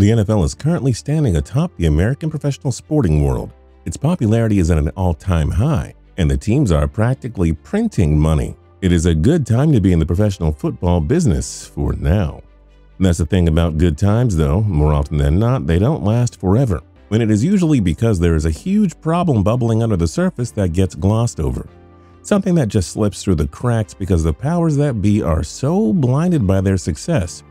The NFL is currently standing atop the American professional sporting world. Its popularity is at an all time high, and the teams are practically printing money. It is a good time to be in the professional football business for now. That's the thing about good times, though, more often than not, they don't last forever. And it is usually because there is a huge problem bubbling under the surface that gets glossed over. Something that just slips through the cracks because the powers that be are so blinded by their success.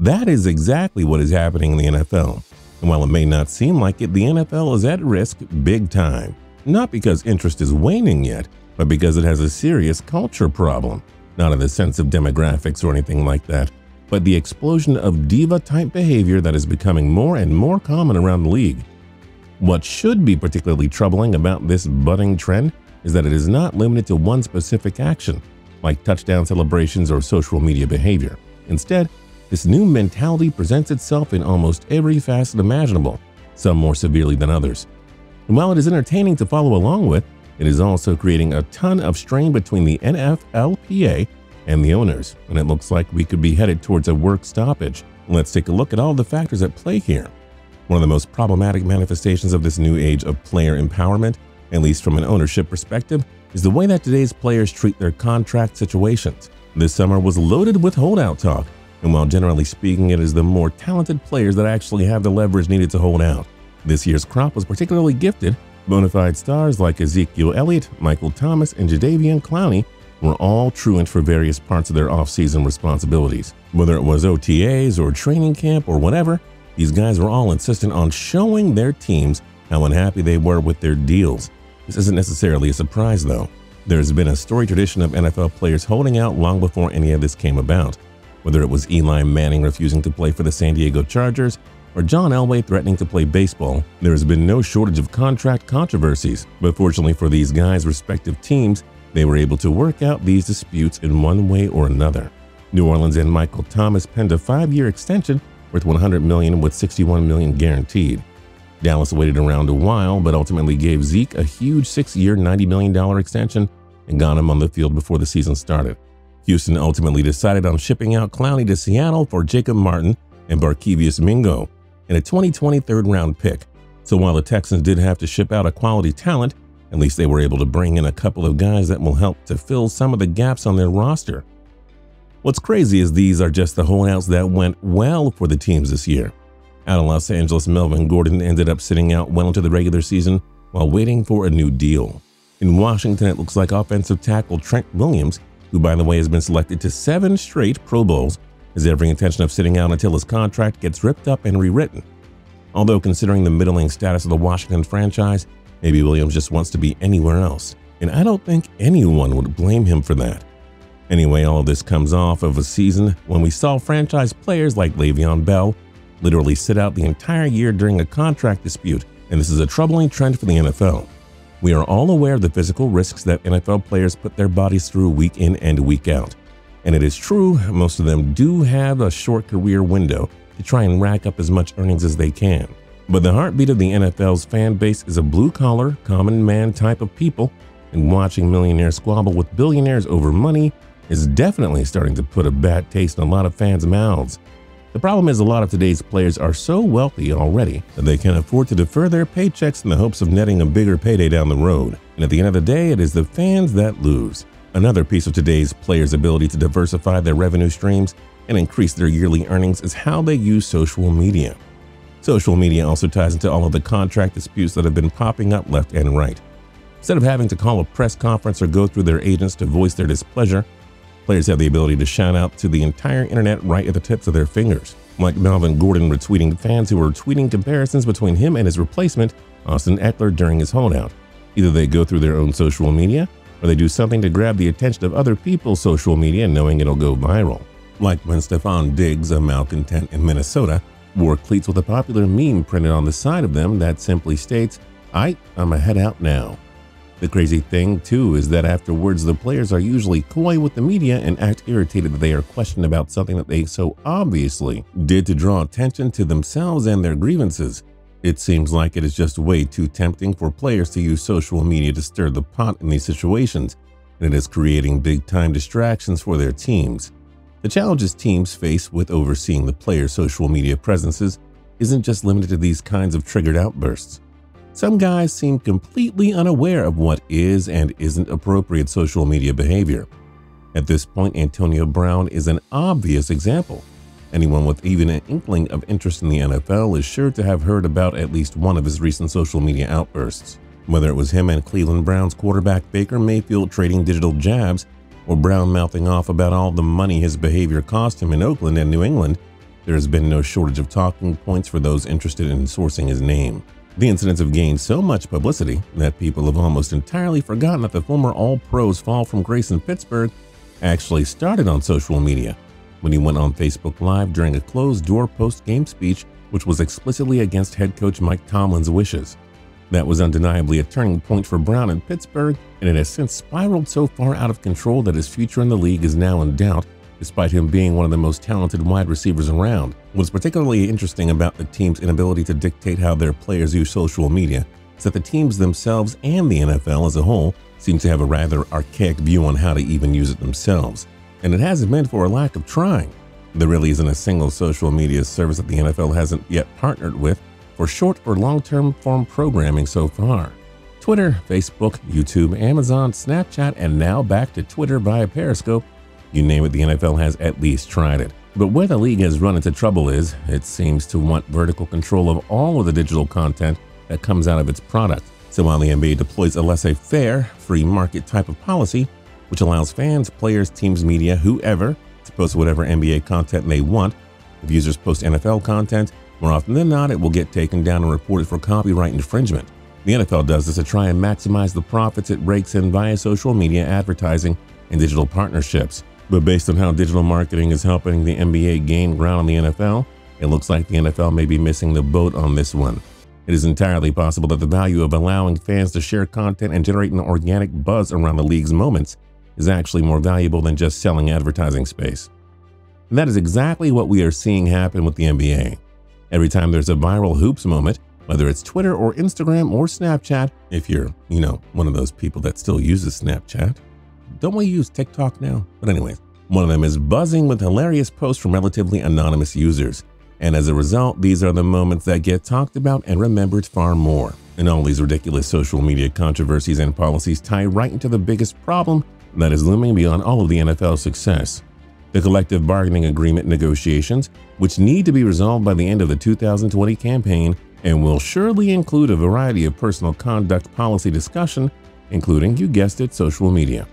That is exactly what is happening in the NFL. And while it may not seem like it, the NFL is at risk big time. Not because interest is waning yet, but because it has a serious culture problem. Not in the sense of demographics or anything like that, but the explosion of diva type behavior that is becoming more and more common around the league. What should be particularly troubling about this budding trend is that it is not limited to one specific action, like touchdown celebrations or social media behavior. Instead, this new mentality presents itself in almost every facet imaginable, some more severely than others. And while it is entertaining to follow along with, it is also creating a ton of strain between the NFLPA and the owners, and it looks like we could be headed towards a work stoppage. Let's take a look at all the factors at play here. One of the most problematic manifestations of this new age of player empowerment, at least from an ownership perspective, is the way that today's players treat their contract situations. This summer was loaded with holdout talk, and while generally speaking, it is the more talented players that actually have the leverage needed to hold out. This year's crop was particularly gifted. Bona fide stars like Ezekiel Elliott, Michael Thomas, and Jadeveon Clowney were all truant for various parts of their off-season responsibilities. Whether it was OTAs or training camp or whatever, these guys were all insistent on showing their teams how unhappy they were with their deals. This isn't necessarily a surprise though. There's been a story tradition of NFL players holding out long before any of this came about. Whether it was Eli Manning refusing to play for the San Diego Chargers or John Elway threatening to play baseball, there has been no shortage of contract controversies. But fortunately for these guys' respective teams, they were able to work out these disputes in one way or another. New Orleans and Michael Thomas penned a five-year extension worth 100 million with 61 million guaranteed. Dallas waited around a while, but ultimately gave Zeke a huge six-year, $90 million extension and got him on the field before the season started. Houston ultimately decided on shipping out Clowney to Seattle for Jacob Martin and Barkevious Mingo and a 2020 third round pick. So while the Texans did have to ship out a quality talent, at least they were able to bring in a couple of guys that will help to fill some of the gaps on their roster. What's crazy is these are just the holdouts that went well for the teams this year. Out of Los Angeles, Melvin Gordon ended up sitting out well into the regular season while waiting for a new deal. In Washington, it looks like offensive tackle Trent Williams, who by the way has been selected to seven straight Pro Bowls, has every intention of sitting out until his contract gets ripped up and rewritten. Although considering the middling status of the Washington franchise, Maybe Williams just wants to be anywhere else, and I don't think anyone would blame him for that. Anyway, all of this comes off of a season when we saw franchise players like Le'Veon Bell literally sit out the entire year during a contract dispute, and this is a troubling trend for the NFL. We are all aware of the physical risks that NFL players put their bodies through week in and week out. And it is true, most of them do have a short career window to try and rack up as much earnings as they can. But the heartbeat of the NFL's fan base is a blue collar, common man type of people, and watching millionaires squabble with billionaires over money is definitely starting to put a bad taste in a lot of fans' mouths. The problem is a lot of today's players are so wealthy already that they can afford to defer their paychecks in the hopes of netting a bigger payday down the road. And at the end of the day, it is the fans that lose. Another piece of today's players' ability to diversify their revenue streams and increase their yearly earnings is how they use social media. Social media also ties into all of the contract disputes that have been popping up left and right. Instead of having to call a press conference or go through their agents to voice their displeasure, players have the ability to shout out to the entire internet right at the tips of their fingers. Like Melvin Gordon retweeting fans who were tweeting comparisons between him and his replacement, Austin Ekeler, during his holdout. Either they go through their own social media, or they do something to grab the attention of other people's social media knowing it'll go viral. Like when Stefon Diggs, a malcontent in Minnesota, wore cleats with a popular meme printed on the side of them that simply states, I, I'm a head out now. The crazy thing, too, is that afterwards the players are usually coy with the media and act irritated that they are questioned about something that they so obviously did to draw attention to themselves and their grievances. It seems like it is just way too tempting for players to use social media to stir the pot in these situations, and it is creating big time distractions for their teams. The challenges teams face with overseeing the players' social media presences isn't just limited to these kinds of triggered outbursts. Some guys seem completely unaware of what is and isn't appropriate social media behavior. At this point, Antonio Brown is an obvious example. Anyone with even an inkling of interest in the NFL is sure to have heard about at least one of his recent social media outbursts. Whether it was him and Cleveland Browns quarterback Baker Mayfield trading digital jabs, or Brown mouthing off about all the money his behavior cost him in Oakland and New England, there has been no shortage of talking points for those interested in sourcing his name. The incidents have gained so much publicity that people have almost entirely forgotten that the former All Pros fall from grace in Pittsburgh actually started on social media when he went on Facebook Live during a closed door post game speech, which was explicitly against head coach Mike Tomlin's wishes. That was undeniably a turning point for Brown in Pittsburgh, and it has since spiraled so far out of control that his future in the league is now in doubt, despite him being one of the most talented wide receivers around. What's particularly interesting about the team's inability to dictate how their players use social media is that the teams themselves and the NFL as a whole seem to have a rather archaic view on how to even use it themselves. And it hasn't been for a lack of trying. There really isn't a single social media service that the NFL hasn't yet partnered with for short or long term form programming so far. Twitter, Facebook, YouTube, Amazon, Snapchat, and now back to Twitter via Periscope. You name it, the NFL has at least tried it. But where the league has run into trouble is it seems to want vertical control of all of the digital content that comes out of its product. So while the NBA deploys a laissez faire, free market type of policy, which allows fans, players, teams, media, whoever, to post whatever NBA content they want, if users post NFL content, more often than not, it will get taken down and reported for copyright infringement. The NFL does this to try and maximize the profits it rakes in via social media advertising and digital partnerships. But based on how digital marketing is helping the NBA gain ground on the NFL, it looks like the NFL may be missing the boat on this one. It is entirely possible that the value of allowing fans to share content and generate an organic buzz around the league's moments is actually more valuable than just selling advertising space. And that is exactly what we are seeing happen with the NBA. Every time there's a viral hoops moment, whether it's Twitter or Instagram or Snapchat, if you're, you know, one of those people that still uses Snapchat, don't we use TikTok now? But anyways, one of them is buzzing with hilarious posts from relatively anonymous users. And as a result, these are the moments that get talked about and remembered far more. And all these ridiculous social media controversies and policies tie right into the biggest problem that is looming beyond all of the NFL's success the collective bargaining agreement negotiations, which need to be resolved by the end of the 2020 campaign and will surely include a variety of personal conduct policy discussion, including, you guessed it, social media.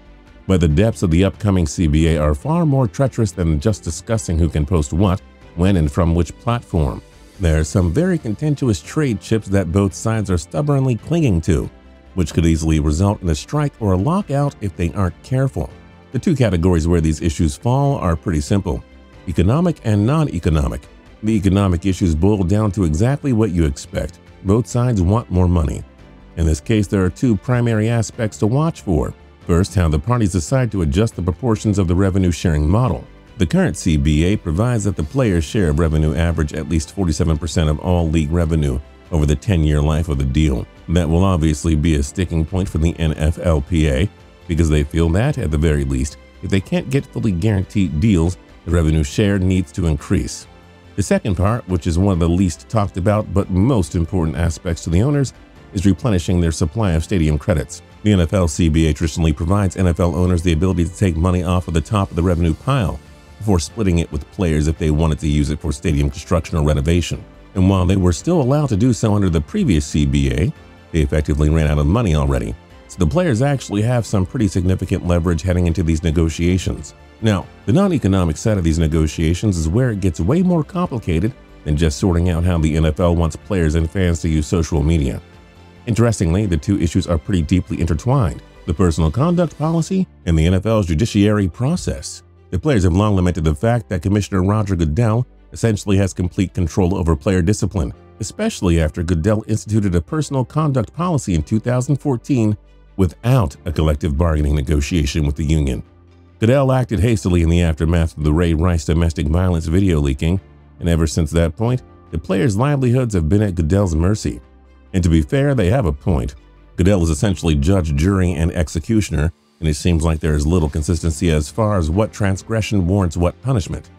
But the depths of the upcoming CBA are far more treacherous than just discussing who can post what, when, and from which platform. There are some very contentious trade chips that both sides are stubbornly clinging to, which could easily result in a strike or a lockout if they aren't careful. The two categories where these issues fall are pretty simple economic and non economic. The economic issues boil down to exactly what you expect. Both sides want more money. In this case, there are two primary aspects to watch for. First, how the parties decide to adjust the proportions of the revenue sharing model. The current CBA provides that the player's share of revenue average at least 47% of all league revenue over the 10 year life of the deal. That will obviously be a sticking point for the NFLPA, because they feel that, at the very least, if they can't get fully guaranteed deals, the revenue share needs to increase. The second part, which is one of the least talked about but most important aspects to the owners, is replenishing their supply of stadium credits. The NFL CBA traditionally provides NFL owners the ability to take money off of the top of the revenue pile before splitting it with players if they wanted to use it for stadium construction or renovation. And while they were still allowed to do so under the previous CBA, they effectively ran out of money already so the players actually have some pretty significant leverage heading into these negotiations. Now, the non economic side of these negotiations is where it gets way more complicated than just sorting out how the NFL wants players and fans to use social media. Interestingly, the two issues are pretty deeply intertwined the personal conduct policy and the NFL's judiciary process. The players have long lamented the fact that Commissioner Roger Goodell essentially has complete control over player discipline, especially after Goodell instituted a personal conduct policy in 2014 without a collective bargaining negotiation with the union. Goodell acted hastily in the aftermath of the Ray Rice domestic violence video leaking, and ever since that point, the players' livelihoods have been at Goodell's mercy. And to be fair, they have a point. Goodell is essentially judge, jury, and executioner, and it seems like there is little consistency as far as what transgression warrants what punishment.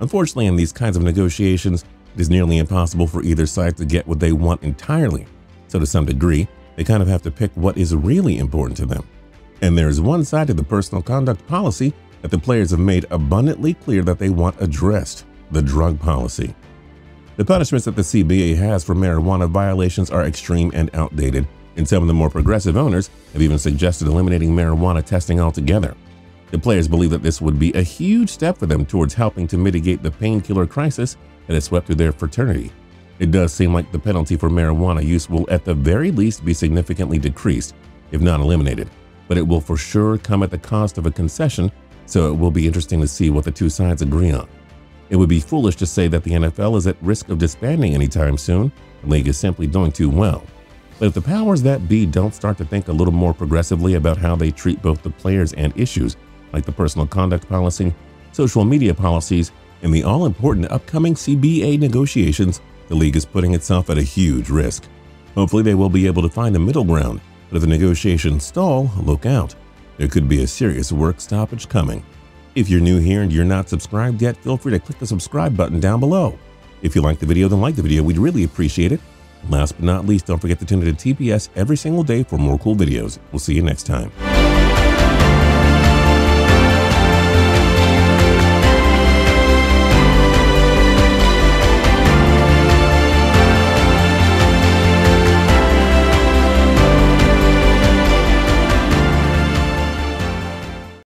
Unfortunately, in these kinds of negotiations, it is nearly impossible for either side to get what they want entirely. So to some degree, they kind of have to pick what is really important to them. And there is one side to the personal conduct policy that the players have made abundantly clear that they want addressed the drug policy. The punishments that the CBA has for marijuana violations are extreme and outdated, and some of the more progressive owners have even suggested eliminating marijuana testing altogether. The players believe that this would be a huge step for them towards helping to mitigate the painkiller crisis that has swept through their fraternity. It does seem like the penalty for marijuana use will at the very least be significantly decreased, if not eliminated, but it will for sure come at the cost of a concession, so it will be interesting to see what the two sides agree on. It would be foolish to say that the NFL is at risk of disbanding anytime soon. The league is simply doing too well. But if the powers that be don't start to think a little more progressively about how they treat both the players and issues, like the personal conduct policy, social media policies, and the all important upcoming CBA negotiations, the league is putting itself at a huge risk. Hopefully, they will be able to find a middle ground, but if the negotiations stall, look out. There could be a serious work stoppage coming. If you're new here and you're not subscribed yet, feel free to click the subscribe button down below. If you like the video, then like the video. We'd really appreciate it. Last but not least, don't forget to tune into TPS every single day for more cool videos. We'll see you next time.